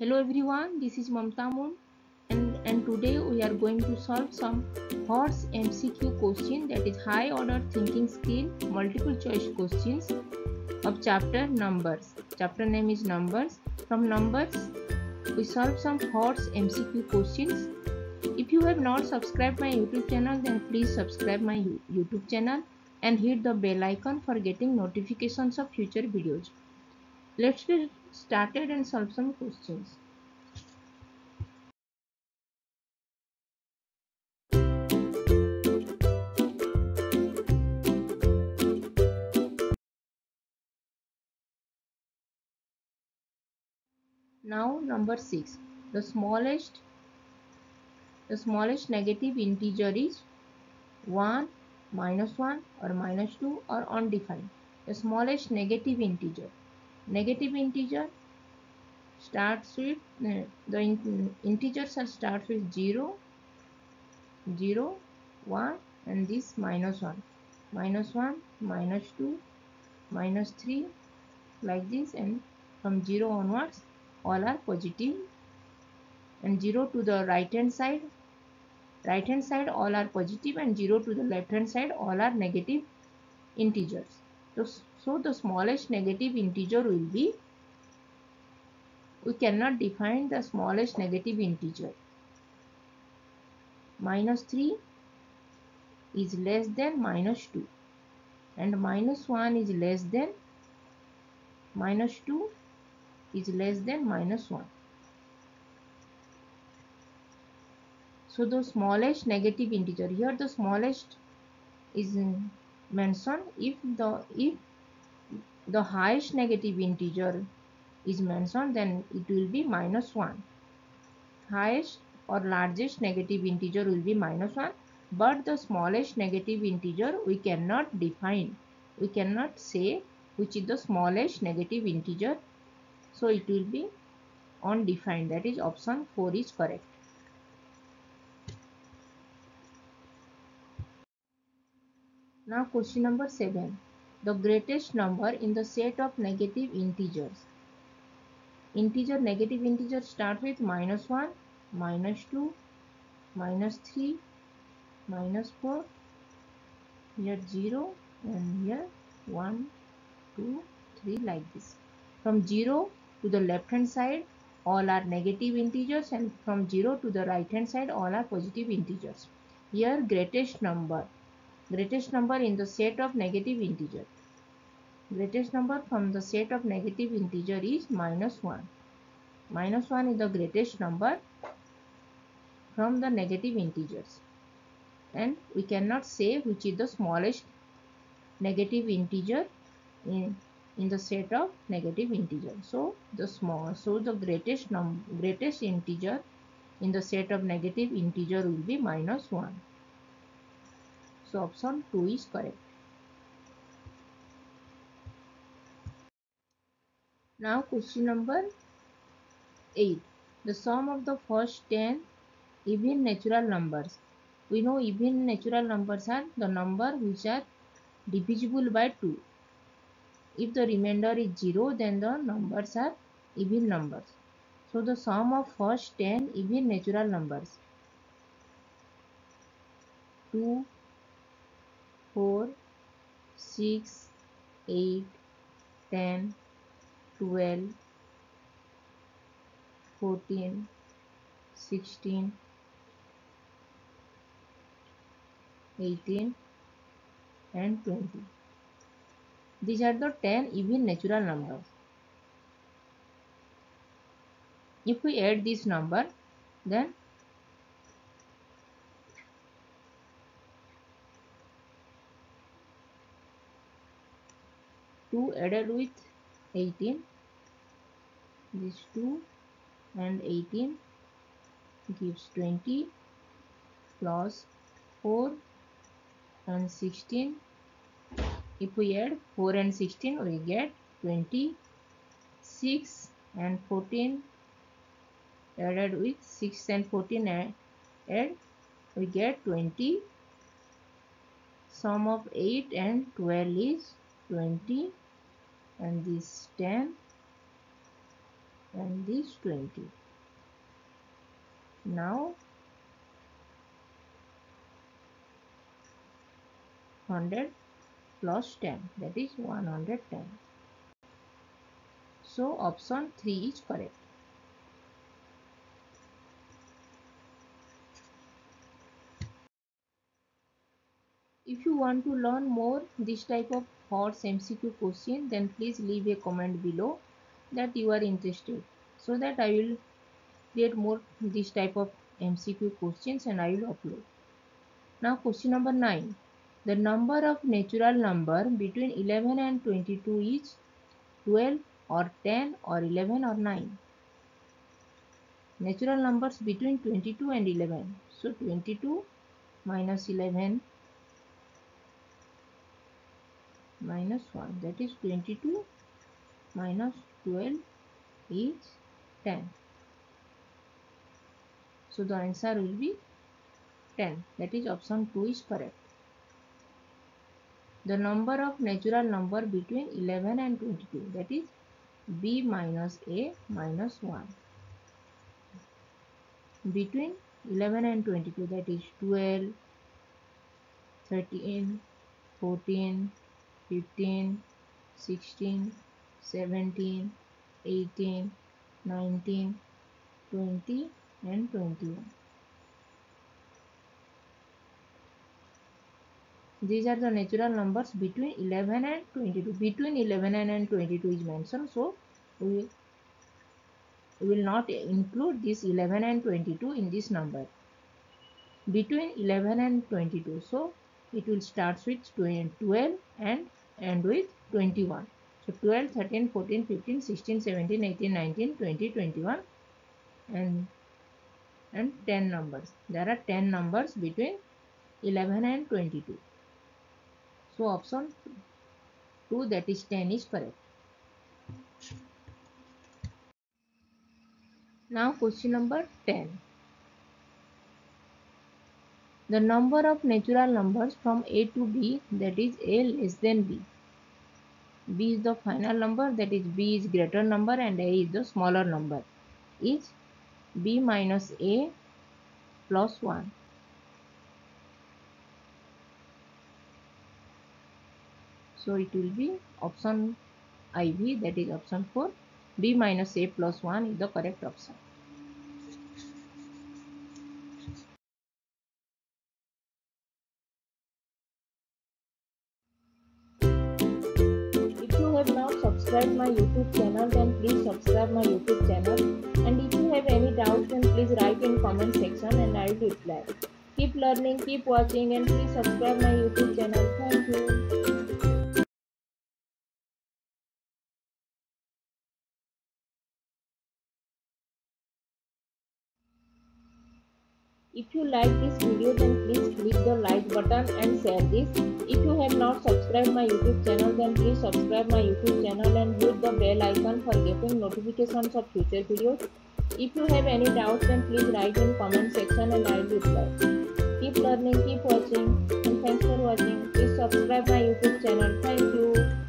Hello everyone, this is Mamta Mund and, and today we are going to solve some HOTS MCQ question that is high order thinking skill multiple choice questions of chapter numbers. Chapter name is numbers. From numbers we solve some HOTS MCQ questions. If you have not subscribed my YouTube channel then please subscribe my YouTube channel and hit the bell icon for getting notifications of future videos. Let's started and solve some questions. Now number 6. The smallest the smallest negative integer is 1, minus 1 or minus 2 or undefined. The smallest negative integer negative integer starts with uh, the in, integers are start with 0 0 1 and this minus 1 minus 1 minus 2 minus 3 like this and from 0 onwards all are positive. And 0 to the right hand side right hand side all are positive and 0 to the left hand side all are negative integers. So so the smallest negative integer will be, we cannot define the smallest negative integer. Minus 3 is less than minus 2 and minus 1 is less than minus 2 is less than minus 1. So the smallest negative integer here the smallest is mentioned if the if the highest negative integer is mentioned then it will be minus 1 highest or largest negative integer will be minus 1 but the smallest negative integer we cannot define. We cannot say which is the smallest negative integer. So it will be undefined. That is option 4 is correct. Now question number 7 the greatest number in the set of negative integers. Integer negative integer start with minus 1, minus 2, minus 3, minus 4, here 0 and here 1, 2, 3 like this. From 0 to the left hand side all are negative integers and from 0 to the right hand side all are positive integers. Here greatest number greatest number in the set of negative integer. Greatest number from the set of negative integer is minus 1. Minus 1 is the greatest number from the negative integers. And we cannot say which is the smallest negative integer in, in the set of negative integers. So the small, so the greatest number, greatest integer in the set of negative integer will be minus 1. So option 2 is correct. Now question number 8. The sum of the first 10 even natural numbers. We know even natural numbers are the number which are divisible by 2. If the remainder is 0 then the numbers are even numbers. So the sum of first 10 even natural numbers 2 4, 6, 8, 10, 12, 14, 16, 18 and 20. These are the 10 even natural numbers. If we add this number then 2 added with 18 this 2 and 18 gives 20 plus 4 and 16 if we add 4 and 16 we get 26 and 14 added with 6 and 14 add we get 20 sum of 8 and 12 is 20 and this 10 and this 20 now 100 plus 10 that is 110 so option 3 is correct. If you want to learn more this type of HOTS mcq question then please leave a comment below that you are interested so that i will create more this type of mcq questions and i will upload now question number 9 the number of natural number between 11 and 22 is 12 or 10 or 11 or 9. Natural numbers between 22 and 11. So 22 minus 11 minus 1 that is 22 minus 12 is 10. So the answer will be 10 that is option 2 is correct. The number of natural number between 11 and 22 that is b minus a minus 1 between 11 and 22 that is 12 13 14 15 16 17 18 19 20 and 21 these are the natural numbers between 11 and 22 between 11 and 22 is mentioned so we will not include this 11 and 22 in this number. Between 11 and 22 so it will start with 12 and end with 21 so 12 13 14 15 16 17 18 19 20 21 and and 10 numbers there are 10 numbers between 11 and 22 so option 2 that is 10 is correct. Now question number 10. The number of natural numbers from A to B that is A less than B. B is the final number that is B is greater number and A is the smaller number is B minus A plus 1. So it will be option IV that is option 4. B minus A plus 1 is the correct option. Not subscribed my YouTube channel then please subscribe my YouTube channel and if you have any doubts then please write in comment section and I will reply. Keep learning, keep watching and please subscribe my YouTube channel. Thank you. If you like this video then please click the like button and share this. If you have not subscribed my YouTube channel then please subscribe my YouTube channel and hit the bell icon for getting notifications of future videos. If you have any doubts then please write in comment section and I will reply. Keep learning, keep watching and thanks for watching. Please subscribe my YouTube channel. Thank you.